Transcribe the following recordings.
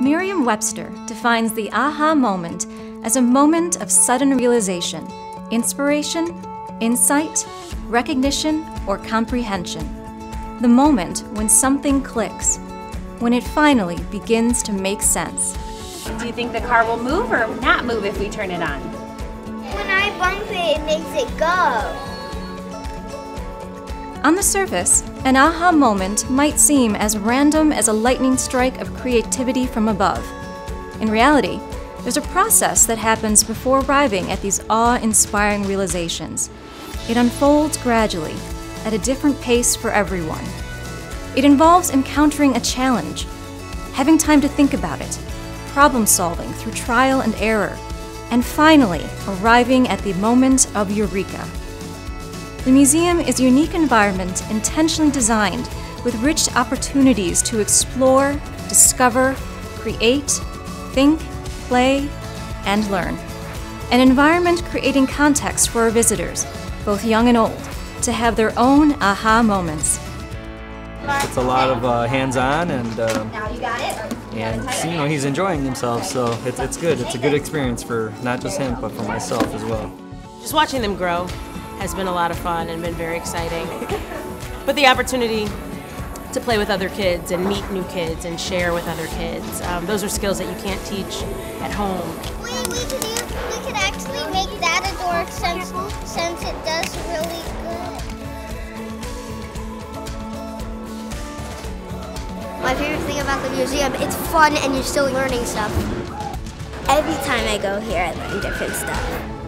Merriam Webster defines the aha moment as a moment of sudden realization, inspiration, insight, recognition, or comprehension. The moment when something clicks, when it finally begins to make sense. Do you think the car will move or not move if we turn it on? When I bump it, it makes it go. On the surface, an aha moment might seem as random as a lightning strike of creativity from above. In reality, there's a process that happens before arriving at these awe inspiring realizations. It unfolds gradually, at a different pace for everyone. It involves encountering a challenge, having time to think about it, problem solving through trial and error, and finally arriving at the moment of eureka. The museum is a unique environment intentionally designed with rich opportunities to explore, discover, create, think, play, and learn. An environment creating context for our visitors, both young and old, to have their own aha moments. It's a lot of uh, hands-on and uh, and you know he's enjoying himself, so it's, it's good. It's a good experience for not just him, but for myself as well. Just watching them grow has been a lot of fun and been very exciting. but the opportunity to play with other kids and meet new kids and share with other kids, um, those are skills that you can't teach at home. We, we, could, use, we could actually make that a door since, since it does really good. My favorite thing about the museum, it's fun and you're still learning stuff. Every time I go here, I learn different stuff.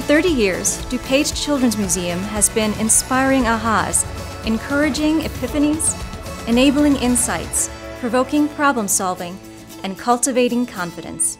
For 30 years, DuPage Children's Museum has been inspiring ahas, encouraging epiphanies, enabling insights, provoking problem solving, and cultivating confidence.